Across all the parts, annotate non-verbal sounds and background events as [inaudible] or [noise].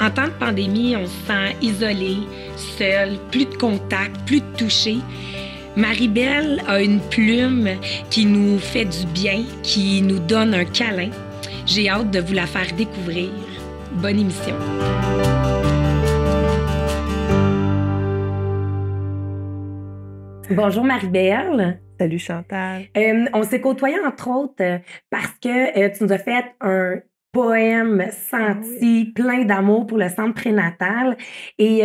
En temps de pandémie, on se sent isolé, seul, plus de contact, plus de toucher. Marie-Belle a une plume qui nous fait du bien, qui nous donne un câlin. J'ai hâte de vous la faire découvrir. Bonne émission. Bonjour Marie-Belle. Salut Chantal. Euh, on s'est côtoyé entre autres euh, parce que euh, tu nous as fait un poème senti, plein d'amour pour le centre prénatal. Et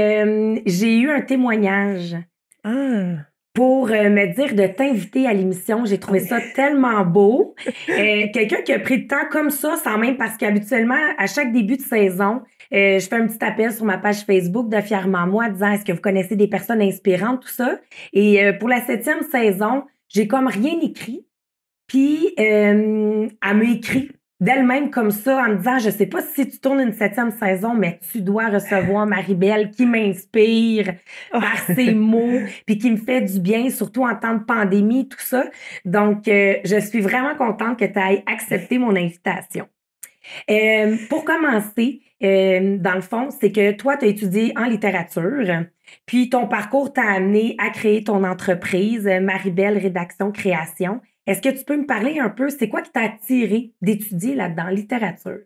j'ai eu un témoignage. Ah pour me dire de t'inviter à l'émission. J'ai trouvé ça [laughs] tellement beau. Quelqu'un qui a pris le temps comme ça, sans même parce qu'habituellement, à chaque début de saison, je fais un petit appel sur ma page Facebook de Fièrement Moi disant est-ce que vous connaissez des personnes inspirantes, tout ça? Et pour la septième saison, j'ai comme rien écrit. Puis euh, elle m'a écrit d'elle-même comme ça en me disant je sais pas si tu tournes une septième saison mais tu dois recevoir [laughs] Marie-Belle qui m'inspire par ses [laughs] mots puis qui me fait du bien surtout en temps de pandémie tout ça. Donc euh, je suis vraiment contente que tu aies accepté mon invitation. Euh, pour commencer euh, dans le fond c'est que toi tu as étudié en littérature puis ton parcours t'a amené à créer ton entreprise, Maribel Rédaction Création. Est-ce que tu peux me parler un peu, c'est quoi qui t'a attiré d'étudier là-dedans, littérature?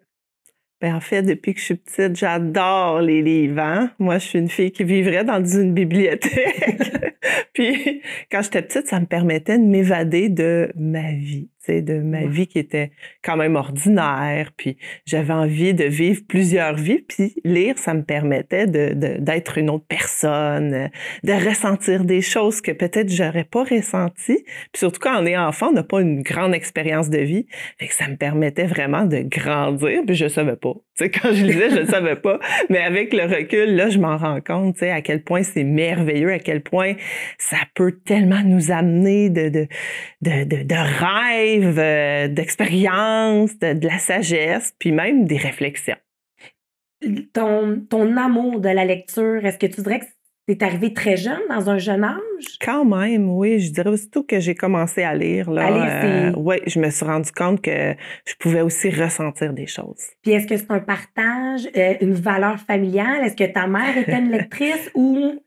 Ben, en fait, depuis que je suis petite, j'adore les livres. Hein. Moi, je suis une fille qui vivrait dans une bibliothèque. [laughs] Puis, quand j'étais petite, ça me permettait de m'évader de ma vie de ma vie qui était quand même ordinaire. Puis j'avais envie de vivre plusieurs vies. Puis lire, ça me permettait d'être une autre personne, de ressentir des choses que peut-être j'aurais pas ressenties. Puis surtout quand on est enfant, on n'a pas une grande expérience de vie. Fait que ça me permettait vraiment de grandir. Puis je savais pas. Quand je lisais, je ne savais pas. Mais avec le recul, là, je m'en rends compte, à quel point c'est merveilleux, à quel point ça peut tellement nous amener de, rêves euh, d'expérience, de, la sagesse, puis même des réflexions. Ton, ton amour de la lecture, est-ce que tu dirais que c'est arrivé très jeune, dans un jeune âge? Quand même, oui. Je dirais surtout que j'ai commencé à lire. Là, euh, oui, je me suis rendu compte que je pouvais aussi ressentir des choses. Puis est-ce que c'est un partage, euh, une valeur familiale? Est-ce que ta mère était [laughs] une lectrice ou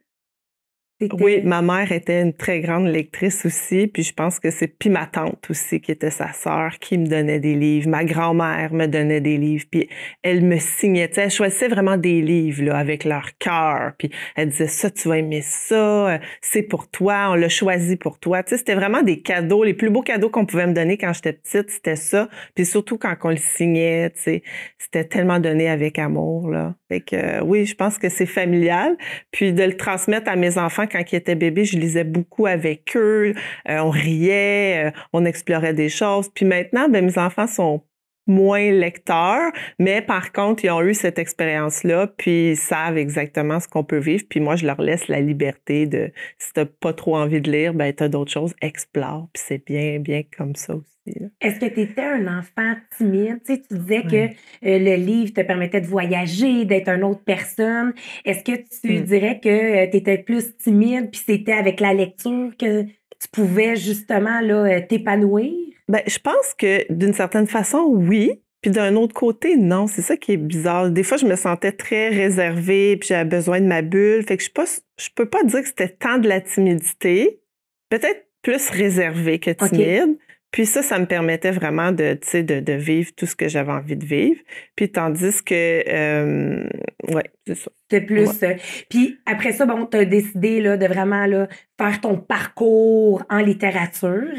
oui, ma mère était une très grande lectrice aussi, puis je pense que c'est puis ma tante aussi qui était sa sœur qui me donnait des livres. Ma grand-mère me donnait des livres, puis elle me signait, elle choisissait vraiment des livres là avec leur cœur, puis elle disait ça tu vas aimer ça, c'est pour toi, on l'a choisi pour toi. Tu sais, c'était vraiment des cadeaux, les plus beaux cadeaux qu'on pouvait me donner quand j'étais petite, c'était ça. Puis surtout quand on le signait, tu sais, c'était tellement donné avec amour là. Fait que euh, oui, je pense que c'est familial, puis de le transmettre à mes enfants quand ils étaient bébés, je lisais beaucoup avec eux, euh, on riait, euh, on explorait des choses. Puis maintenant, ben, mes enfants sont moins lecteurs, mais par contre, ils ont eu cette expérience-là, puis ils savent exactement ce qu'on peut vivre. Puis moi, je leur laisse la liberté de, si t'as pas trop envie de lire, ben t'as d'autres choses, explore. Puis c'est bien, bien comme ça aussi. Est-ce que tu étais un enfant timide? Tu, sais, tu disais que euh, le livre te permettait de voyager, d'être une autre personne. Est-ce que tu hmm. dirais que euh, tu étais plus timide, puis c'était avec la lecture que tu pouvais justement là, euh, t'épanouir? Ben, je pense que d'une certaine façon, oui. Puis d'un autre côté, non. C'est ça qui est bizarre. Des fois, je me sentais très réservée, puis j'avais besoin de ma bulle. Fait que je ne je peux pas dire que c'était tant de la timidité. Peut-être plus réservée que timide. Puis ça, ça me permettait vraiment de, de, de vivre tout ce que j'avais envie de vivre. Puis tandis que, euh, ouais, c'est ça. C'est plus. Euh, puis après ça, bon, tu as décidé là, de vraiment là, faire ton parcours en littérature.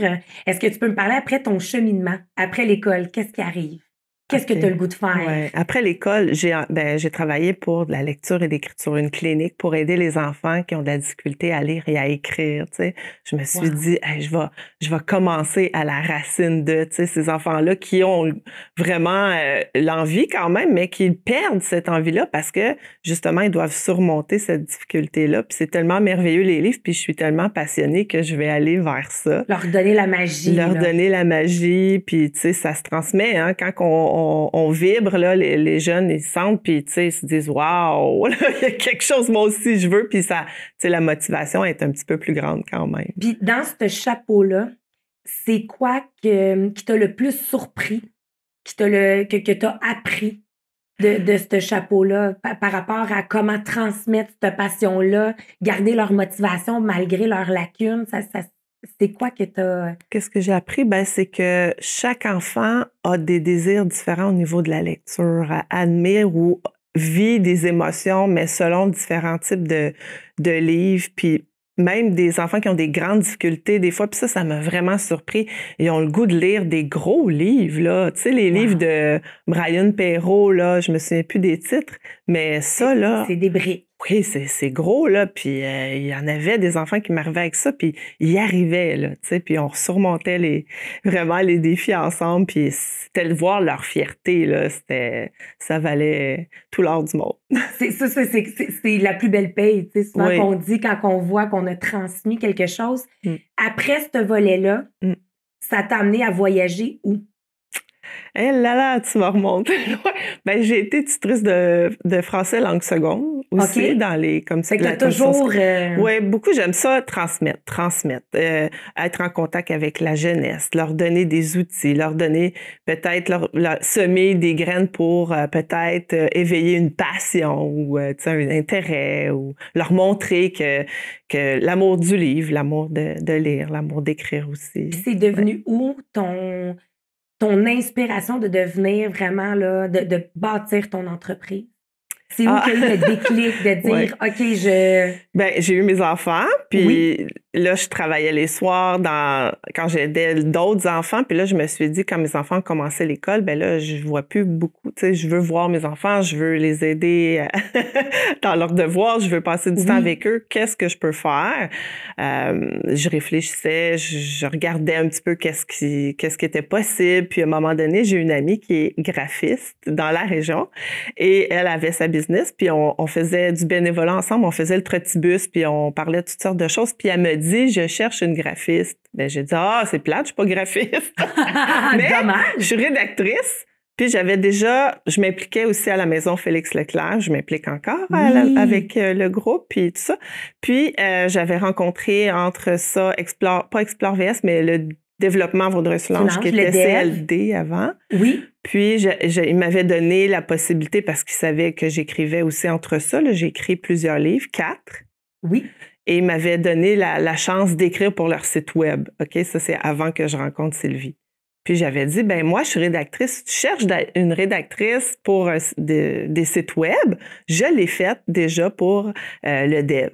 Est-ce que tu peux me parler après ton cheminement, après l'école? Qu'est-ce qui arrive? Qu'est-ce que tu as le goût de faire? Après l'école, j'ai ben, j'ai travaillé pour de la lecture et l'écriture, une clinique pour aider les enfants qui ont de la difficulté à lire et à écrire. Je me suis dit, je, vais, je vais commencer à la racine de ces enfants-là qui ont vraiment euh, l'envie quand même, mais qui perdent cette envie-là parce que justement, ils doivent surmonter cette difficulté-là. Puis c'est tellement merveilleux les livres, puis je suis tellement passionnée que je vais aller vers ça. Leur donner la magie. Leur donner la magie, puis tu sais, ça se transmet hein, quand on on, vibre, là, les, jeunes, ils sentent, puis ils se disent Waouh, [laughs] il y a quelque chose, moi aussi, je veux. Puis ça, la motivation est un petit peu plus grande quand même. Puis dans ce chapeau-là, c'est quoi qui t'a le plus surpris, qui t'a le, que, que t'as appris de, ce chapeau-là par, rapport à comment transmettre cette passion-là, garder leur motivation malgré leurs lacunes? Ça, ça, c'est quoi que tu as. Qu'est-ce que j'ai appris? Ben, c'est que chaque enfant a des désirs différents au niveau de la lecture, admire ou vit des émotions, mais selon différents types de, de livres. Puis même des enfants qui ont des grandes difficultés des fois, puis ça, ça m'a vraiment surpris. Ils ont le goût de lire des gros livres, là. Tu sais, les livres de Brian Perrault, là, je me souviens plus des titres, mais ça, là... C'est des briques oui, c'est gros, là. Puis euh, il y en avait des enfants qui m'arrivaient avec ça, puis ils y arrivaient, là. Tu sais, puis on surmontait les, vraiment les défis ensemble, puis c'était de voir leur fierté, là. C'était, ça valait tout l'or du monde. [laughs] C'est ça, c'est la plus belle paye, tu sais. Souvent qu'on dit quand on voit qu'on a transmis quelque chose. Mm. Après ce volet-là, mm. ça t'a amené à voyager où? Eh là là, tu vas remonter. [laughs] ben, j'ai été tutrice de, de français langue seconde aussi dans les comme ça. Que toujours. Euh, Oui, beaucoup j'aime ça transmettre, transmettre, euh, être en contact avec la jeunesse, leur donner des outils, leur donner peut-être leur, semer des graines pour euh, peut-être éveiller une passion ou un intérêt ou leur montrer que que l'amour du livre, l'amour de, de lire, l'amour d'écrire aussi. C'est devenu où ton ton inspiration de devenir vraiment, là, de, de bâtir ton entreprise? C'est où ah. qu'il y a eu le déclic de [laughs] dire, OK, je. Ben, j'ai eu mes enfants, puis là, je travaillais les soirs dans, quand j'aidais d'autres enfants. Puis là, je me suis dit, quand mes enfants commençaient l'école, ben là, je vois plus beaucoup. Tu sais, je veux voir mes enfants, je veux les aider euh, [laughs] dans leurs devoirs, je veux passer du temps avec eux. Qu'est-ce que je peux faire? Euh, je réfléchissais, je, regardais un petit peu qu'est-ce qui, qu'est-ce qui était possible. Puis à un moment donné, j'ai une amie qui est graphiste dans la région et elle avait sa business. Puis on, on faisait du bénévolat ensemble, on faisait le trotibus, puis on parlait de toutes sortes de choses. Puis elle me dit, je cherche une graphiste. Ben, j'ai dit, ah, c'est plate, je suis pas graphiste. [laughs] [laughs] Mais je suis rédactrice. Puis j'avais déjà, je m'impliquais aussi à la maison Félix Leclerc, je m'implique encore avec euh, le groupe puis tout ça. Puis euh, j'avais rencontré entre ça Explore, pas Explore VS, mais le développement Vaudreuil-Soulanges qui était CLD avant. Oui. Puis il m'avait donné la possibilité parce qu'il savait que j'écrivais aussi entre ça. J'ai écrit plusieurs livres, quatre. Oui et m'avaient donné la, chance d'écrire pour leur site web. OK, ça c'est avant que je rencontre Sylvie. Puis j'avais dit, ben moi, je suis rédactrice. Tu cherches une rédactrice pour des sites web? Je l'ai faite déjà pour euh, le dev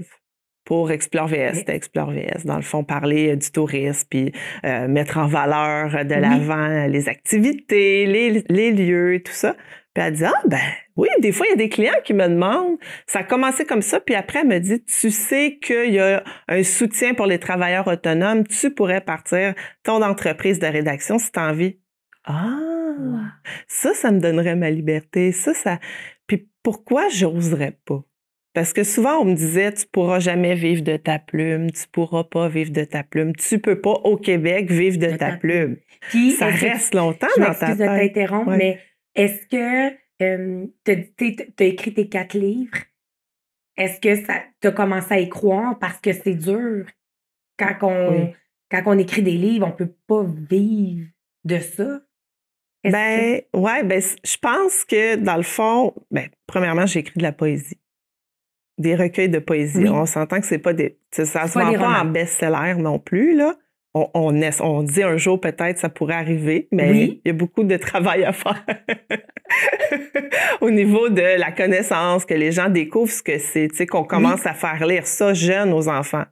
pour Explore VS. C'était Explore VS. Dans le fond, parler euh, du tourisme, puis euh, mettre en valeur de l'avant les activités, les, les, lieux et tout ça. Puis elle dit Ah, ben oui, des fois, il y a des clients qui me demandent. Ça a commencé comme ça, puis après, elle me dit Tu sais qu'il y a un soutien pour les travailleurs autonomes, tu pourrais partir ton entreprise de rédaction si tu as envie. Ah, ça, ça me donnerait ma liberté. Ça, ça. Puis pourquoi j'oserais pas? Parce que souvent, on me disait, tu pourras jamais vivre de ta plume, tu pourras pas vivre de ta plume, tu peux pas au Québec vivre de, ta, plume. ça reste longtemps dans ta tête. de t'interrompre, mais est-ce que euh, tu as, écrit tes quatre livres? Est-ce que ça as commencé à y croire parce que c'est dur? Quand on, quand on écrit des livres, on peut pas vivre de ça. Ben, ouais, ben, je pense que dans le fond, ben, premièrement, j'ai écrit de la poésie des recueils de poésie. On s'entend que c'est pas des. Ça se vend pas en best-seller non plus, là. On, on, on, dit un jour peut-être ça pourrait arriver, mais il y a beaucoup de travail à faire [laughs] au niveau de la connaissance, que les gens découvrent ce que c'est, tu sais, qu'on commence à faire lire ça jeune aux enfants.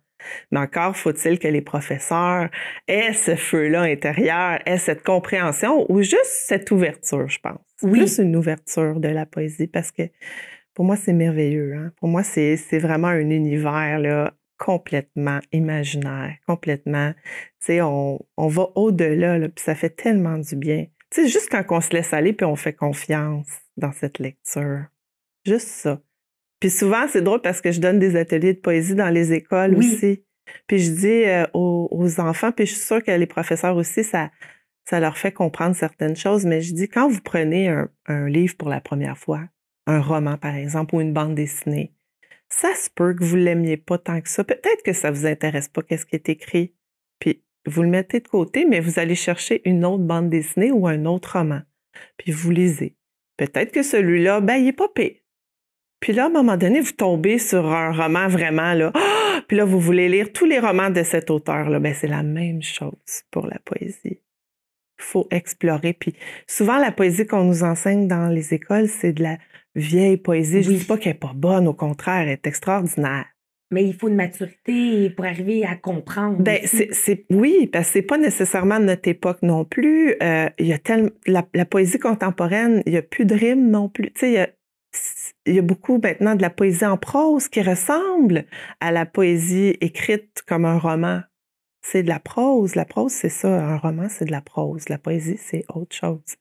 Mais encore faut-il que les professeurs aient ce feu-là intérieur, aient cette compréhension ou juste cette ouverture, je pense. Oui. Plus une ouverture de la poésie parce que pour moi, c'est merveilleux. Hein. Pour moi, c'est vraiment un univers là, complètement imaginaire, complètement. Tu sais, on, on va au-delà, puis ça fait tellement du bien. Tu sais, juste quand on se laisse aller, puis on fait confiance dans cette lecture. Juste ça. Puis souvent, c'est drôle parce que je donne des ateliers de poésie dans les écoles aussi. Puis je dis euh, aux, enfants, puis je suis sûre que les professeurs aussi, ça, ça leur fait comprendre certaines choses, mais je dis, quand vous prenez un livre pour la première fois, un roman, par exemple, ou une bande dessinée, ça se peut que vous l'aimiez pas tant que ça. Peut-être que ça vous intéresse pas qu'est-ce qui est écrit. Puis vous le mettez de côté, mais vous allez chercher une autre bande dessinée ou un autre roman. Puis vous lisez. peut-être que celui-là, ben, il est pas. Puis là, à un moment donné, vous tombez sur un roman vraiment, là. [gasps] Puis là, vous voulez lire tous les romans de cet auteur-là. Ben, c'est la même chose pour la poésie. Il faut explorer. Puis souvent, la poésie qu'on nous enseigne dans les écoles, c'est de la vieille poésie. Je ne dis pas qu'elle n'est pas bonne, au contraire, elle est extraordinaire. Mais il faut une maturité pour arriver à comprendre. Ben, c'est, oui, parce que c'est pas nécessairement notre époque non plus. Euh, il y a tellement, la, poésie contemporaine, il n'y a plus de rimes non plus. Tu sais, il y a il y a beaucoup maintenant de la poésie en prose qui ressemble à la poésie écrite comme un roman. C'est de la prose. La prose, c'est ça. Un roman, c'est de la prose. La poésie, c'est autre chose.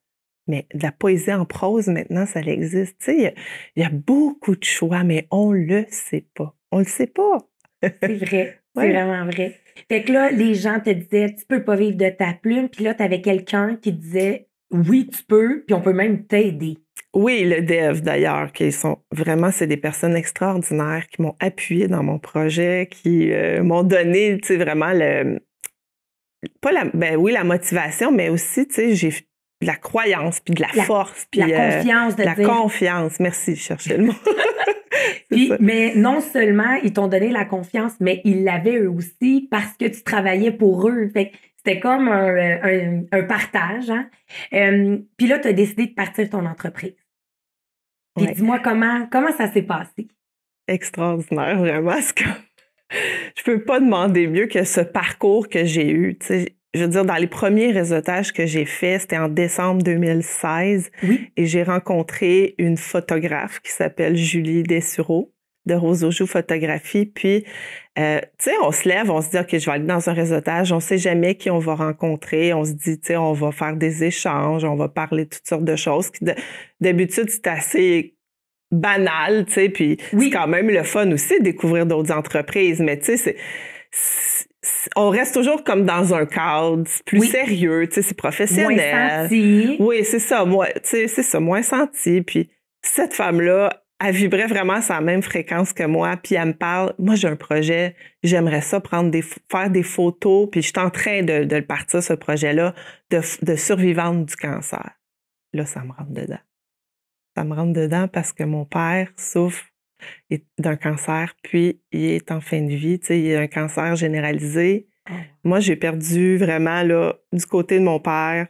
Mais de la poésie en prose, maintenant, ça existe. Tu sais, il y, a beaucoup de choix, mais on le sait pas. On le sait pas. c'est vrai. [laughs] C'est vraiment vrai. Fait que là, les gens te disaient, tu peux pas vivre de ta plume. Puis là, tu avais quelqu'un qui disait, oui, tu peux, puis on peut même t'aider. Oui, le dev d'ailleurs, qui sont vraiment, c'est des personnes extraordinaires qui m'ont appuyé dans mon projet, qui euh, m'ont donné, tu sais, vraiment le, pas la, ben oui, la motivation, mais aussi, tu sais, j'ai de la croyance, puis de la, force, puis la euh, confiance, de la confiance. Merci, je cherchais le mot. [laughs] puis, mais non seulement ils t'ont donné la confiance, mais ils l'avaient eux aussi parce que tu travaillais pour eux. Fait c'était comme un, un, partage. Hein? Euh, puis là, tu as décidé de partir ton entreprise. Puis dis-moi comment, comment ça s'est passé? Extraordinaire, vraiment. Je peux pas demander mieux que ce parcours que j'ai eu. je veux dire, dans les premiers réseautages que j'ai faits, c'était en décembre 2016. Oui. Et j'ai rencontré une photographe qui s'appelle Julie Dessureau de Roseau Photographie. Puis, euh, tu sais, on se lève, on se dit, OK, je vais aller dans un réseautage. On sait jamais qui on va rencontrer. On se dit, tu sais, on va faire des échanges, on va parler de toutes sortes de choses. D'habitude, c'est assez banal, tu sais, puis c'est quand même le fun aussi de découvrir d'autres entreprises. Mais tu sais, c'est on reste toujours comme dans un cadre plus sérieux, tu sais, c'est professionnel. Moins senti. Oui, c'est ça, moi, tu sais, c'est ça, moins senti. Puis cette femme-là, elle vibrait vraiment à la même fréquence que moi, puis elle me parle, moi j'ai un projet, j'aimerais ça prendre des, faire des photos, puis je suis en train de, de le partir, ce projet-là, de, de survivante du cancer. Là, ça me rentre dedans. Ça me rentre dedans parce que mon père souffre d'un cancer, puis il est en fin de vie, tu sais, il a un cancer généralisé. Oh. Moi, j'ai perdu vraiment, là, du côté de mon père,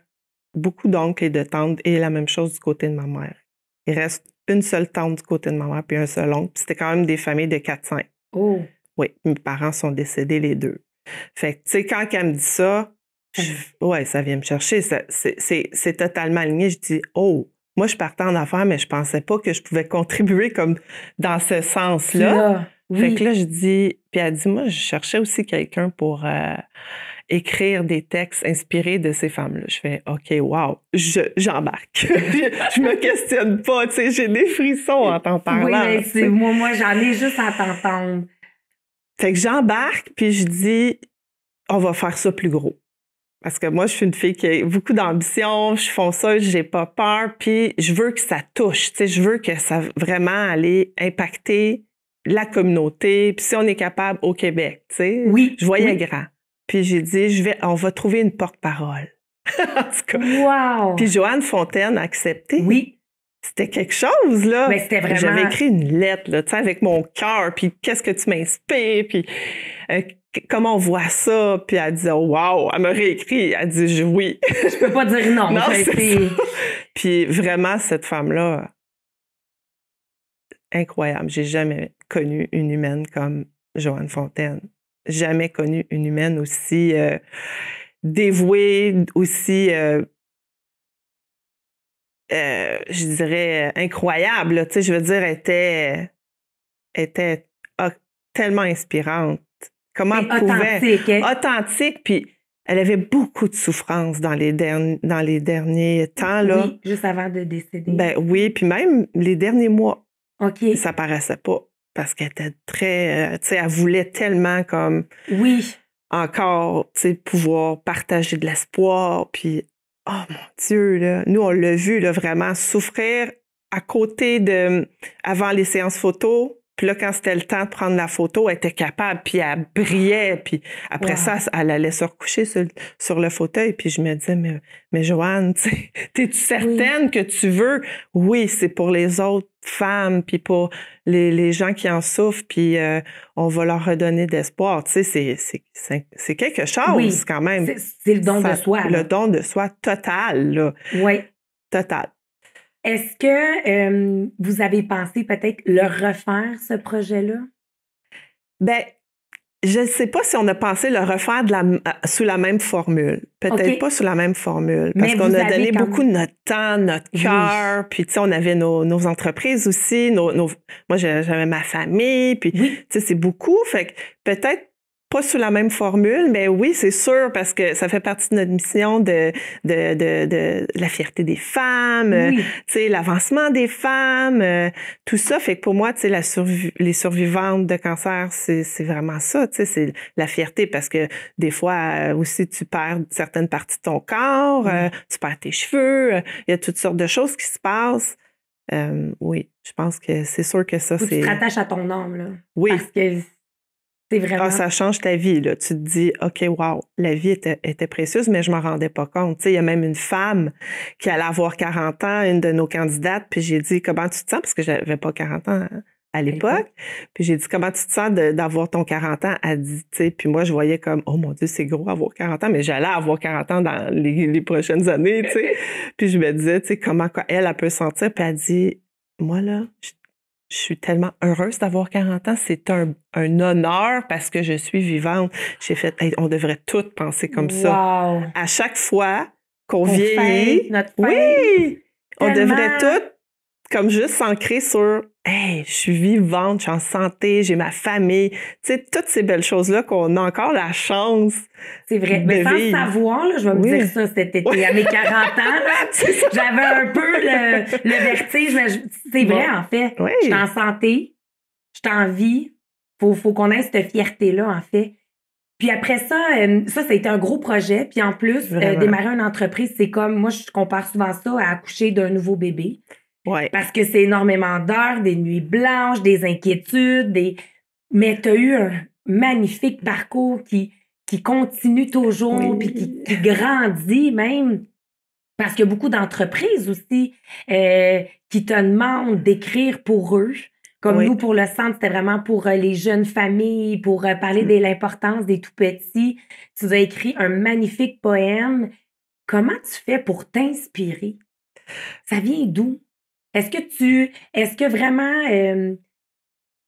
beaucoup d'oncles et de tantes, et la même chose du côté de ma mère. Il reste une seule tante du côté de ma mère, puis un seul oncle. Puis c'était quand même des familles de 4-5. Oh. Oui, mes parents sont décédés les deux. Fait que, tu sais, quand elle me dit ça, ouais, ça vient me chercher. C'est totalement aligné. Je dis, oh, moi, je partais en affaires, mais je pensais pas que je pouvais contribuer comme dans ce sens-là. Fait que là, je dis, puis elle dit, moi, je cherchais aussi quelqu'un pour euh, écrire des textes inspirés de ces femmes-là. Je fais OK, wow, j'embarque. [laughs] je me questionne pas, tu sais, j'ai des frissons en t'en parlant. Oui, mais moi, moi j'en ai juste à t'entendre. Fait que j'embarque, puis je dis, on va faire ça plus gros. Parce que moi, je suis une fille qui a beaucoup d'ambition, je fais ça, j'ai pas peur, puis je veux que ça touche, tu sais, je veux que ça vraiment allait impacter la communauté, puis si on est capable au Québec, tu sais. Oui. Je voyais grand. Puis j'ai dit, je vais, on va trouver une porte-parole. [laughs] en tout cas. Wow! Puis Joanne Fontaine a accepté. Oui. C'était quelque chose, là. Mais c'était vraiment... J'avais écrit une lettre, là, tu sais, avec mon cœur, puis qu'est-ce que tu m'inspires, puis euh, comment on voit ça, puis elle dit oh, wow, elle m'a réécrit, elle dit oui. Je peux pas dire non. [laughs] non Puis vraiment cette femme-là, incroyable. J'ai jamais connu une humaine comme Joanne Fontaine jamais connu une humaine aussi euh, dévouée, aussi, euh, euh, je dirais, incroyable. Tu sais, je veux dire, était, était tellement inspirante. Comment elle pouvait... Authentique. Hein? Authentique, puis elle avait beaucoup de souffrance dans les, derniers, dans les derniers temps. Là. Oui, juste avant de décéder. Ben oui, puis même les derniers mois. OK. Ça paraissait pas parce qu'elle était très, euh, tu sais, elle voulait tellement comme, oui, encore, tu sais, pouvoir partager de l'espoir, puis, oh mon Dieu, là, nous on l'a vu là vraiment souffrir à côté de, avant les séances photo, Puis là, quand c'était le temps de prendre la photo, elle était capable, puis elle brillait. Puis après ça, elle allait se recoucher sur, le fauteuil. Puis je me disais, mais, mais Joanne, [laughs] t'es-tu certaine que tu veux? Oui, c'est pour les autres femmes, puis pour les, gens qui en souffrent, puis euh, on va leur redonner d'espoir. Tu sais, c'est quelque chose quand même. C'est le don de soi. Le don de soi total, là. Oui. Total. Est-ce que vous avez pensé peut-être le refaire, ce projet-là? Ben, je ne sais pas si on a pensé le refaire de la, sous la même formule. Peut-être pas sous la même formule. Parce qu'on a donné beaucoup de notre temps, notre cœur. Puis, tu sais, on avait nos, entreprises aussi. Nos, moi, j'avais ma famille. Puis, tu sais, c'est beaucoup. Fait que peut-être pas sous la même formule, mais oui, c'est sûr, parce que ça fait partie de notre mission de, de, de, de la fierté des femmes, euh, l'avancement des femmes, euh, tout ça. Fait que pour moi, les survivantes de cancer, c'est vraiment ça, c'est la fierté parce que des fois euh, aussi, tu perds certaines parties de ton corps, tu perds tes cheveux, il y a toutes sortes de choses qui se passent. oui, je pense que c'est sûr que ça, c'est... Tu te rattaches à ton âme, là. Oui. Parce que c'est ah, ça change ta vie. Là. Tu te dis, OK, wow, la vie était, était précieuse, mais je m'en rendais pas compte. Il y a même une femme qui allait avoir 40 ans, une de nos candidates, puis j'ai dit, comment tu te sens? Parce que j'avais pas 40 ans à l'époque. Puis j'ai dit, comment tu te sens d'avoir ton 40 ans? Elle dit, tu sais, puis moi, je voyais comme, oh mon Dieu, c'est gros avoir 40 ans, mais j'allais avoir 40 ans dans les, les prochaines années, tu sais. [laughs] puis je me disais, tu sais, comment elle, elle peut sentir? Puis elle dit, moi, là, je je suis tellement heureuse d'avoir 40 ans. C'est un, honneur parce que je suis vivante. J'ai fait, on devrait toutes penser comme ça. À chaque fois qu'on vieillit, oui, on devrait toutes comme juste s'ancrer sur Hey, je suis vivante, je suis en santé, j'ai ma famille. Tu sais, toutes ces belles choses-là qu'on a encore la chance. C'est vrai. Mais sans savoir, là, je vais me dire ça cet été. À mes 40 ans, [laughs] j'avais un peu le, vertige, mais c'est vrai, en fait. Je suis en santé, je suis en vie. Faut, faut qu'on ait cette fierté-là, en fait. Puis après ça, euh, ça, ça a été un gros projet. Puis en plus, euh, démarrer une entreprise, c'est comme, moi, je compare souvent ça à accoucher d'un nouveau bébé. Parce que c'est énormément d'heures, des nuits blanches, des inquiétudes, des. Mais tu as eu un magnifique parcours qui, qui continue toujours, puis qui, qui, grandit même. Parce qu'il y a beaucoup d'entreprises aussi euh, qui te demandent d'écrire pour eux. Comme nous, pour le centre, c'était vraiment pour euh, les jeunes familles, pour euh, parler mm. de l'importance des tout-petits. Tu as écrit un magnifique poème. Comment tu fais pour t'inspirer? Ça vient d'où? Est-ce que tu, est-ce que vraiment, euh,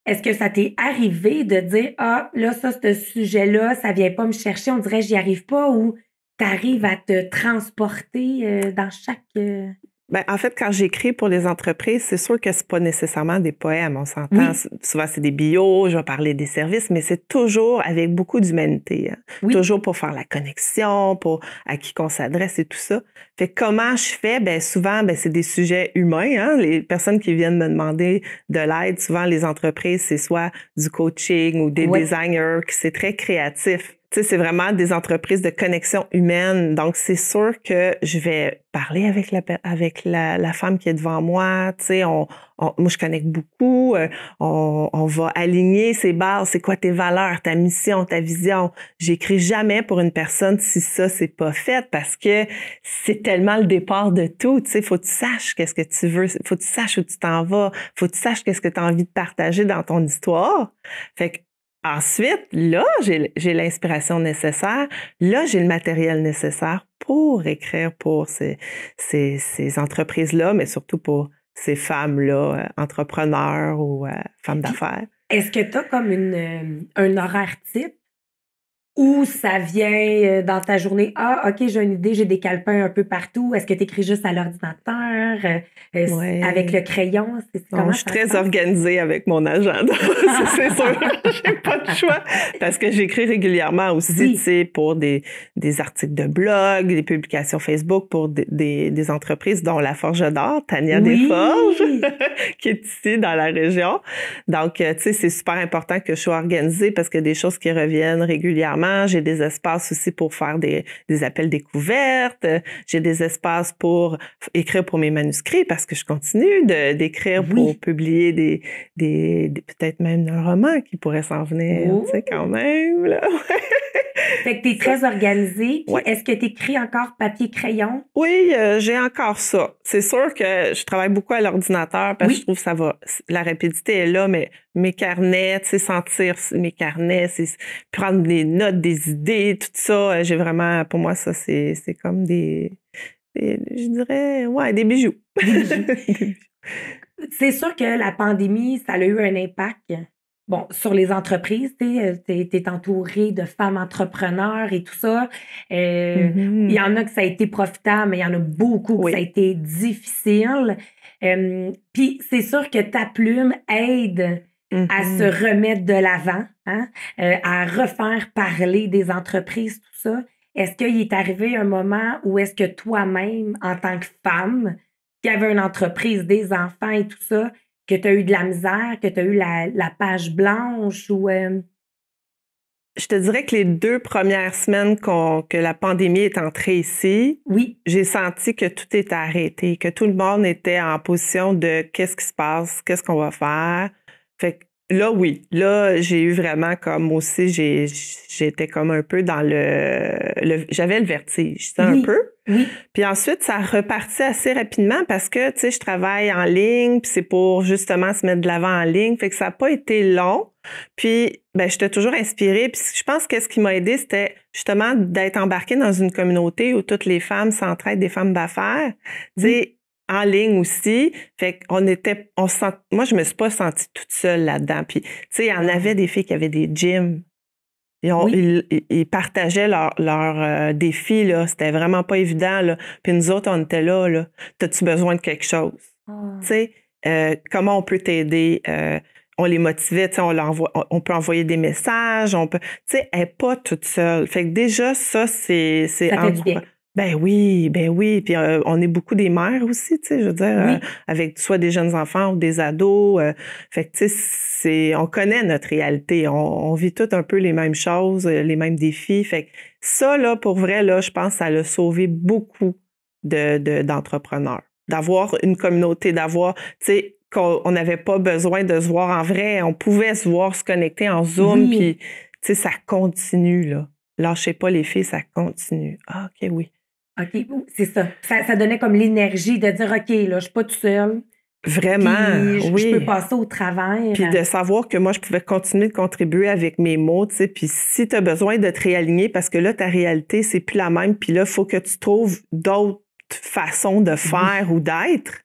est-ce que ça t'est arrivé de dire, ah, là, ça, ce sujet-là, ça vient pas me chercher, on dirait, j'y arrive pas, ou tu arrives à te transporter euh, dans chaque. Euh, ben, en fait, quand j'écris pour les entreprises, c'est sûr que c'est pas nécessairement des poèmes, on s'entend. Souvent, c'est des bios, je vais parler des services, mais c'est toujours avec beaucoup d'humanité. Hein. Toujours pour faire la connexion, pour à qui qu'on s'adresse et tout ça. Fait comment je fais? Ben, souvent, ben, c'est des sujets humains. Hein. Les personnes qui viennent me demander de l'aide, souvent, les entreprises, c'est soit du coaching ou des designers, qui c'est très créatif sais, c'est vraiment des entreprises de connexion humaine. Donc, c'est sûr que je vais parler avec la, avec la, la femme qui est devant moi. Tu sais, on, moi, je connecte beaucoup. Euh, on, on, va aligner ses bases. C'est quoi tes valeurs, ta mission, ta vision? J'écris jamais pour une personne si ça, c'est pas fait parce que c'est tellement le départ de tout. Tu sais, faut que tu saches qu'est-ce que tu veux. Faut que tu saches où tu t'en vas. Faut que tu saches qu'est-ce que tu as envie de partager dans ton histoire. Fait que Ensuite, là, j'ai l'inspiration nécessaire. Là, j'ai le matériel nécessaire pour écrire pour ces, ces, ces entreprises-là, mais surtout pour ces femmes-là, euh, entrepreneurs ou euh, femmes d'affaires. Est-ce que tu as comme une, euh, un horaire type? Ou ça vient euh, dans ta journée? Ah, OK, j'ai une idée, j'ai des calepins un peu partout. Est-ce que tu écris juste à l'ordinateur, euh, euh, avec le crayon? je suis très organisée avec mon agenda. [laughs] c'est [laughs] sûr. j'ai pas de choix. Parce que j'écris régulièrement aussi, tu sais, pour des, des articles de blog, des publications Facebook pour des, des, entreprises, dont La Forge d'Or, Tania Desforges, [laughs] qui est ici dans la région. Donc, tu sais, c'est super important que je sois organisée parce a des choses qui reviennent régulièrement j'ai des espaces aussi pour faire des, des appels découvertes. J'ai des espaces pour écrire pour mes manuscrits parce que je continue d'écrire pour publier des, des, peut-être même un roman qui pourrait s'en venir, tu sais, quand même. Là. [laughs] fait que tu es très organisée. Est-ce que tu écris encore papier-crayon? Oui, euh, j'ai encore ça. C'est sûr que je travaille beaucoup à l'ordinateur parce que je trouve que ça va. La rapidité est là, mais mes carnets, tu sais, sentir mes carnets, c'est prendre des notes, des idées, tout ça. Euh, j'ai vraiment, pour moi, ça, c'est comme des, je dirais, ouais, [laughs] des bijoux. c'est sûr que la pandémie, ça a eu un impact bon, sur les entreprises, tu es, euh, entouré de femmes entrepreneurs et tout ça. Euh, mm-hmm. Il y en a que ça a été profitable, mais il y en a beaucoup que ça a été difficile. Euh, puis c'est sûr que ta plume aide à mm-hmm. se remettre de l'avant, hein, à refaire parler des entreprises, tout ça. Est-ce qu'il est arrivé un moment où est-ce que toi-même, en tant que femme, qui avait une entreprise, des enfants et tout ça, que tu as eu de la misère, que tu as eu la, page blanche ou. Euh? Je te dirais que les deux premières semaines que la pandémie est entrée ici, oui. j'ai senti que tout était arrêté, que tout le monde était en position de qu'est-ce qui se passe, qu'est-ce qu'on va faire. Fait là, oui. Là, j'ai eu vraiment comme aussi, j'étais comme un peu dans le, j'avais le vertige, un peu. Puis ensuite, ça a reparti assez rapidement parce que, tu sais, je travaille en ligne, puis c'est pour justement se mettre de l'avant en ligne. Fait que ça n'a pas été long. Puis, ben, j'étais toujours inspirée. Puis je pense que ce qui m'a aidé, c'était justement d'être embarquée dans une communauté où toutes les femmes s'entraident, des femmes d'affaires. En ligne aussi. Fait qu'on était, on sent, moi, je me suis pas sentie toute seule là-dedans. Puis, tu sais, il y en avait des filles qui avaient des gyms. Ils, ils, partageaient leurs leur, euh, défis, là. C'était vraiment pas évident, là. Puis nous autres, on était là, là. T'as-tu besoin de quelque chose? Ah. Tu sais, euh, comment on peut t'aider? Euh, on les motivait, on, l'envoie, on peut envoyer des messages, on peut... Tu sais, elle n'est pas toute seule. Fait que déjà, ça, c'est... Ça fait ben oui, ben oui. Puis euh, on est beaucoup des mères aussi, tu sais, je veux dire, euh, avec soit des jeunes enfants ou des ados. Euh, fait que, tu sais, c'est, on connaît notre réalité. On, vit toutes un peu les mêmes choses, les mêmes défis. Fait que ça, là, pour vrai, là, je pense que ça a sauvé beaucoup de, d'entrepreneurs. D'avoir une communauté, d'avoir, tu sais, qu'on n'avait pas besoin de se voir en vrai. On pouvait se voir, se connecter en Zoom, puis, tu sais, ça continue, là. Lâchez pas les filles, ça continue. Ah, OK, oui. OK, c'est ça. ça. donnait comme l'énergie de dire, OK, là, je suis pas tout seul. Vraiment, oui. Je peux passer au travail. Puis de savoir que moi, je pouvais continuer de contribuer avec mes mots, tu sais. Puis si tu as besoin de te réaligner, parce que là, ta réalité, c'est plus la même, puis là, il faut que tu trouves d'autres façons de faire ou d'être,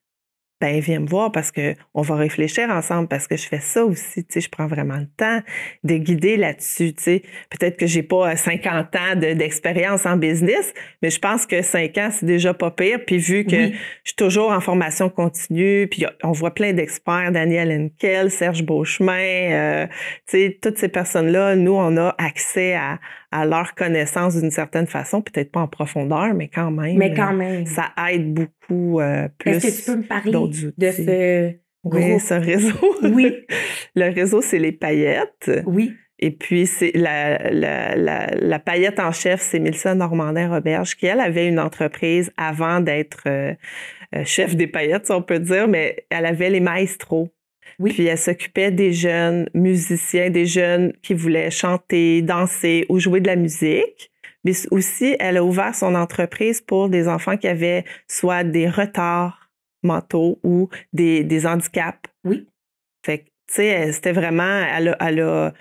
ben viens me voir parce que on va réfléchir ensemble parce que je fais ça aussi, tu sais, je prends vraiment le temps de guider là-dessus, tu sais. Peut-être que j'ai pas 50 ans d'expérience en business, mais je pense que 5 ans, c'est déjà pas pire. Puis vu que je suis toujours en formation continue, puis on voit plein d'experts, Daniel Henkel, Serge Beauchemin, euh, tu sais, toutes ces personnes-là, nous, on a accès à, à leur connaissance d'une certaine façon, peut-être pas en profondeur, mais quand même. Mais quand même. Ça aide beaucoup euh, plus. Est-ce que tu peux me parler de ce oui, ce réseau. Oui. [laughs] le réseau, c'est les paillettes. Oui. Et puis, c'est la, la, la, paillette en chef, c'est Mélissa Normandin-Roberge, qui, elle, avait une entreprise avant d'être euh, euh, chef des paillettes, si on peut dire, mais elle avait les maestros. Puis elle s'occupait des jeunes musiciens, des jeunes qui voulaient chanter, danser ou jouer de la musique. Mais aussi, elle a ouvert son entreprise pour des enfants qui avaient soit des retards mentaux ou des, des handicaps. Oui. Fait que, tu sais, c'était vraiment, elle elle a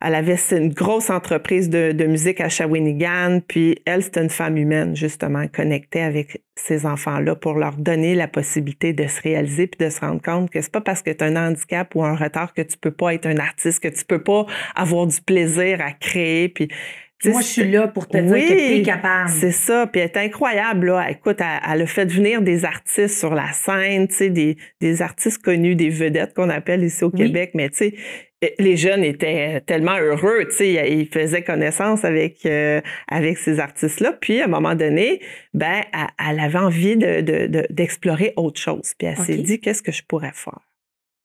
elle avait une grosse entreprise de, musique à Shawinigan, puis elle, c'était une femme humaine, justement, connectée avec ces enfants-là pour leur donner la possibilité de se réaliser puis de se rendre compte que c'est pas parce que tu as un handicap ou un retard que tu peux pas être un artiste, que tu peux pas avoir du plaisir à créer, moi, je suis là pour te dire que tu es capable. C'est ça. Puis elle est incroyable. Là. Écoute, elle, a fait venir des artistes sur la scène, des, des artistes connus, des vedettes qu'on appelle ici au Québec. Mais tu sais, les jeunes étaient tellement heureux, tu sais, ils faisaient connaissance avec euh, avec ces artistes-là. Puis à un moment donné, ben, elle, avait envie de, d'explorer autre chose. Puis elle s'est dit, qu'est-ce que je pourrais faire?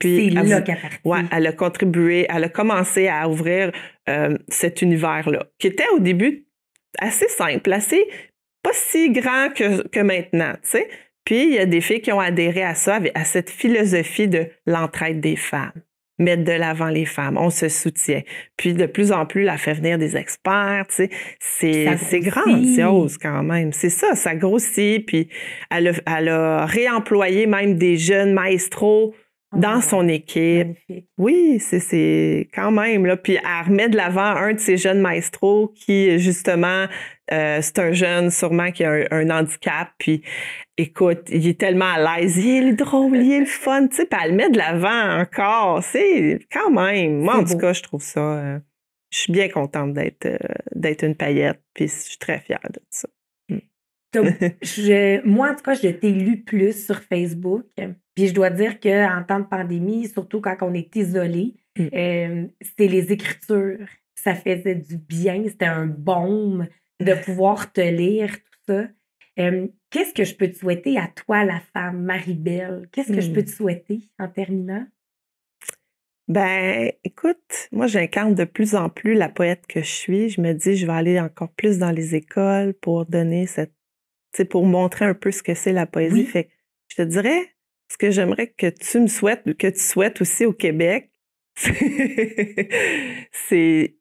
Puis c'est là Ouais, elle a contribué, elle a commencé à ouvrir euh, cet univers-là, qui était au début assez simple, assez pas si grand que, que maintenant, tu sais. Puis, il y a des filles qui ont adhéré à ça, à cette philosophie de l'entraide des femmes mettre de l'avant les femmes, on se soutient. Puis de plus en plus, elle fait venir des experts, tu sais, c'est, grandiose quand même. C'est ça, ça grossit, puis elle a, elle a réemployé même des jeunes maestros dans son équipe. Oui, c'est quand même. Là. Puis elle remet de l'avant un de ces jeunes maestros qui, justement, euh, c'est un jeune sûrement qui a un, handicap. Puis écoute, il est tellement à l'aise, il est drôle, il est le fun, tu sais, puis elle le met de l'avant encore. C'est quand même. Moi, en tout cas, je trouve ça. Euh, je suis bien contente d'être euh, d'être une paillette, puis je suis très fière de ça. [laughs] je, moi, en tout cas, je t'ai lu plus sur Facebook. Puis je dois dire qu'en temps de pandémie, surtout quand on est isolé, mm. euh, c'est les écritures. Ça faisait du bien, c'était un baume de [laughs] pouvoir te lire, tout ça. Euh, qu'est-ce que je peux te souhaiter à toi, la femme, Marie-Belle? Qu'est-ce que je peux mm. te souhaiter en terminant? Ben, écoute, moi, j'incarne de plus en plus la poète que je suis. Je me dis, je vais aller encore plus dans les écoles pour donner cette, pour montrer un peu ce que c'est la poésie. Fait je te dirais, ce que j'aimerais que tu me souhaites, que tu souhaites aussi au Québec, [laughs] c'est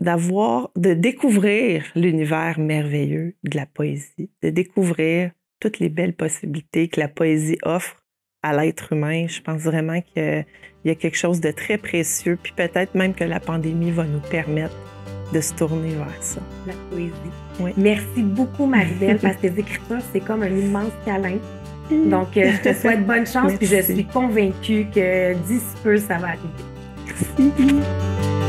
d'avoir, de découvrir l'univers merveilleux de la poésie, de découvrir toutes les belles possibilités que la poésie offre à l'être humain. Je pense vraiment qu'il y a quelque chose de très précieux, puis peut-être même que la pandémie va nous permettre de se tourner vers ça. La poésie. Oui. Merci beaucoup, Marie-Belle, parce que tes écritures, c'est comme un immense câlin. Donc, euh, je te [laughs] souhaite bonne chance, puis je suis convaincue que d'ici peu, ça va arriver. Merci.